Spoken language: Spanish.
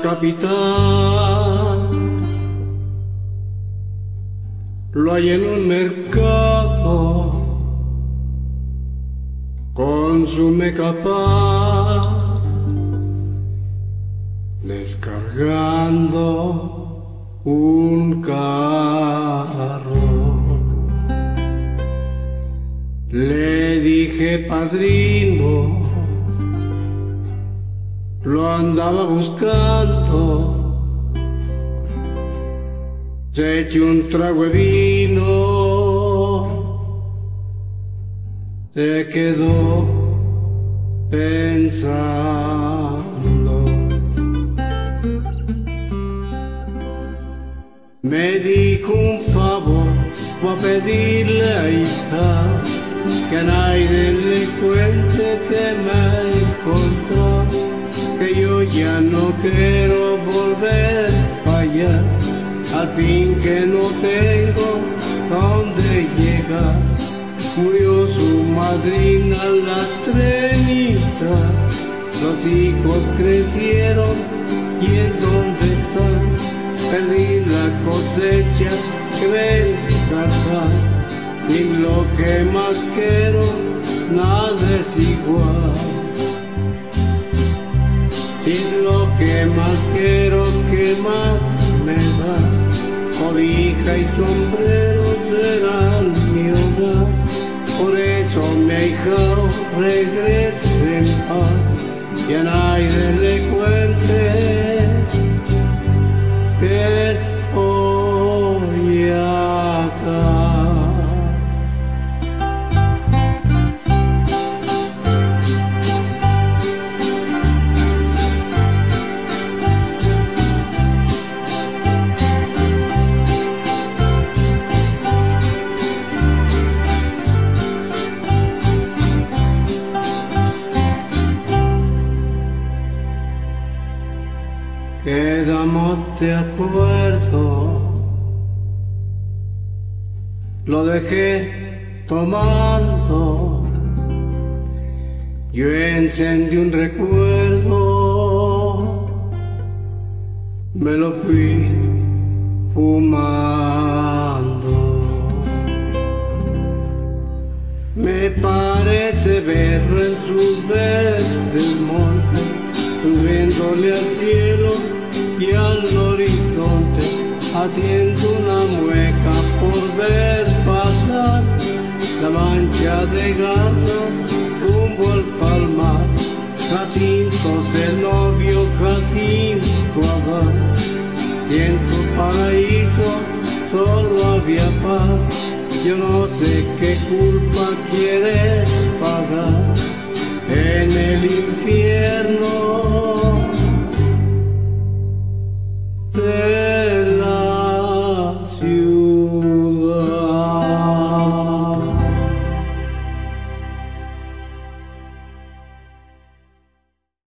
capital. Lo hay en un mercado consume capaz descargando un carro. Le dije padrino lo andaba buscando. Se echó un trago de vino, se quedó pensando. Me dijo un favor, voy a pedirle a hija que nadie le cuente que me quiero volver allá, al fin que no tengo dónde llegar. Murió su madrina la trenita, los hijos crecieron y en dónde están, perdí la cosecha que ven casar, y lo que más quiero, nada es igual. Quiero, que más me da, cobija y sombrero serán mi hogar. Por eso mi hija regrese en paz y a nadie le cuente Quedamos de acuerdo. Lo dejé tomando. Yo encendí un recuerdo. Me lo fui fumando. Me parece verlo en sus verdes montes, subiéndole al cielo y al horizonte, haciendo una mueca por ver pasar la mancha de garzas rumbo al palmar. Jacinto novio, Jacinto Adán, y en tu paraíso solo había paz. Yo no sé qué culpa quieres pagar en el infierno